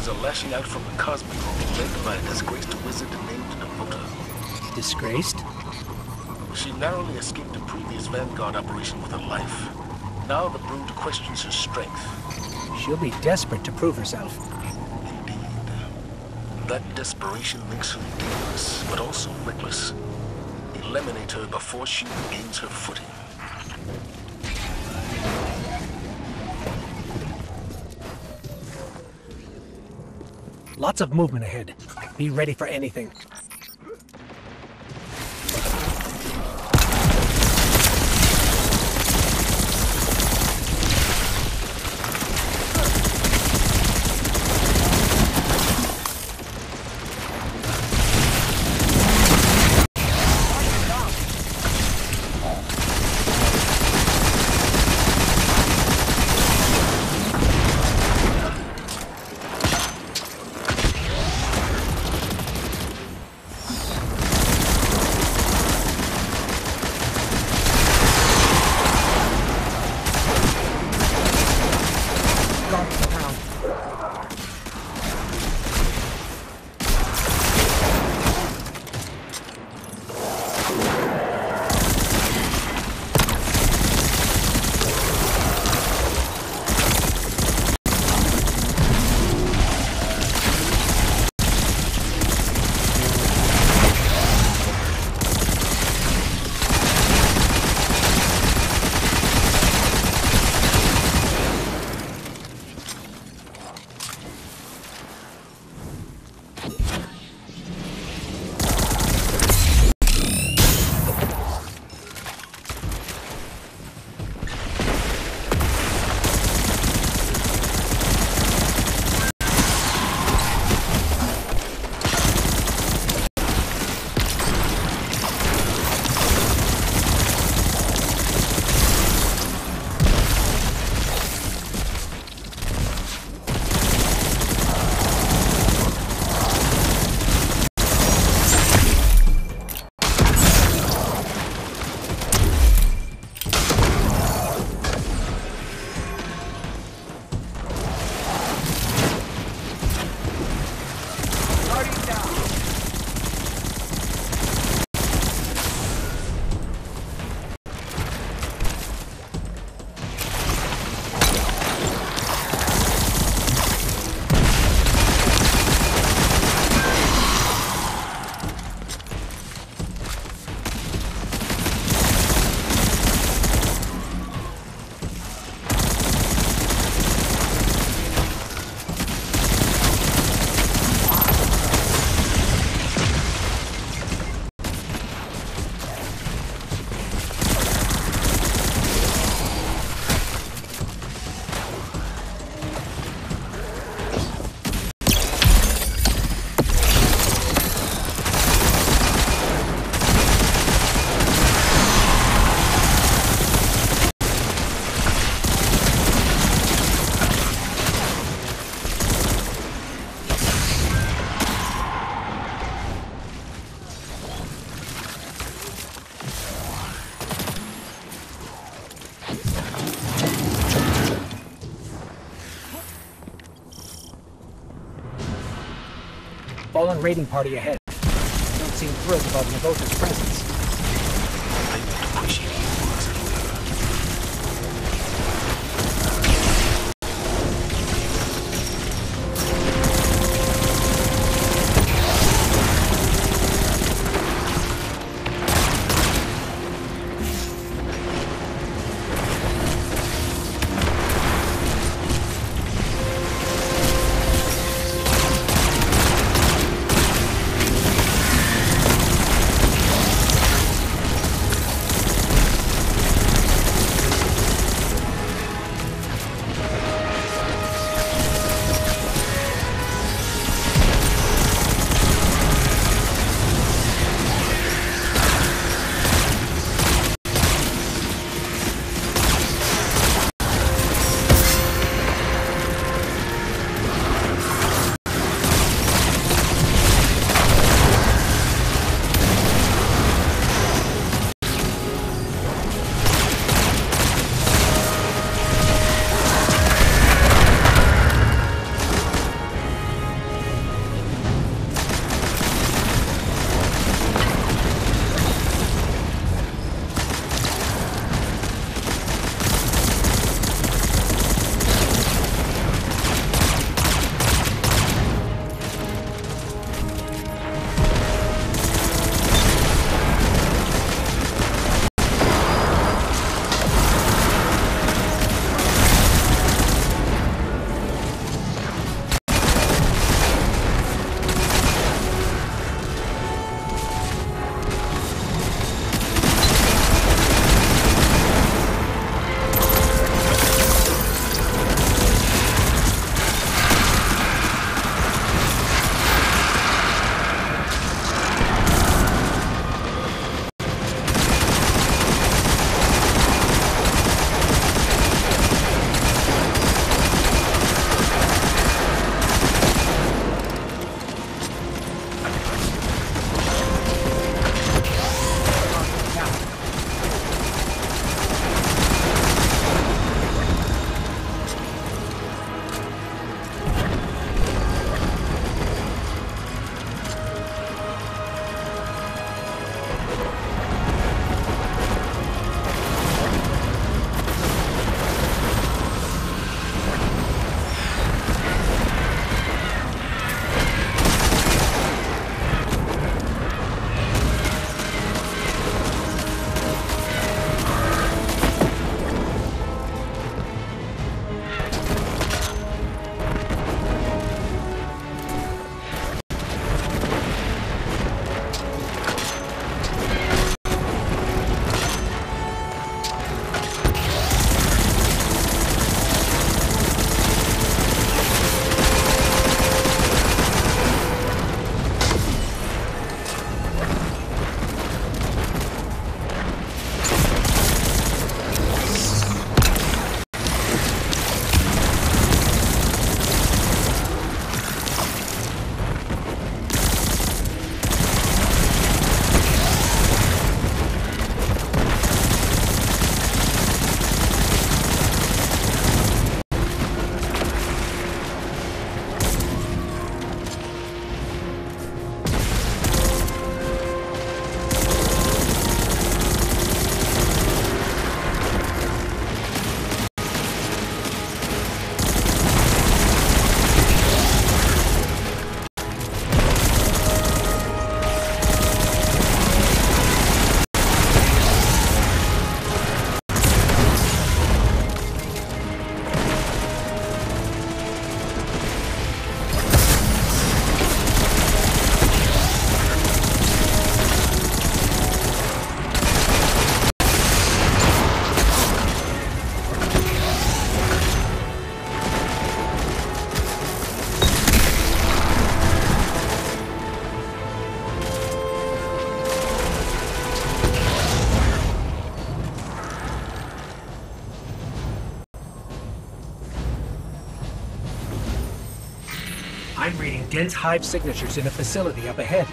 Forces are lashing out from the Cosmodrome led by a disgraced wizard named Navota. Disgraced? She narrowly escaped a previous Vanguard operation with her life. Now the Brood questions her strength. She'll be desperate to prove herself. Indeed. That desperation makes her dangerous, but also reckless. Eliminate her before she regains her footing. Lots of movement ahead. Be ready for anything. Raiding party ahead. Don't seem thrilled about Navota's presence. Dense hive signatures in a facility up ahead.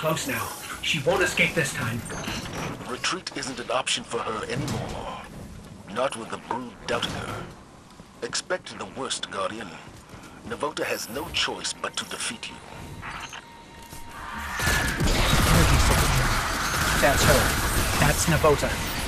Close now. She won't escape this time. Retreat isn't an option for her anymore. Not with the brood doubting her. Expect the worst, Guardian. Navota has no choice but to defeat you. That's her. That's Navota.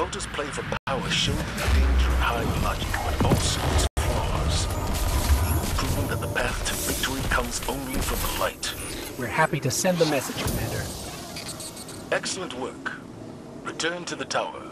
Navota's play for power showed the danger in Hive logic, but also its flaws. You've proven that the path to victory comes only from the light. We're happy to send the message, Commander. Excellent work. Return to the tower.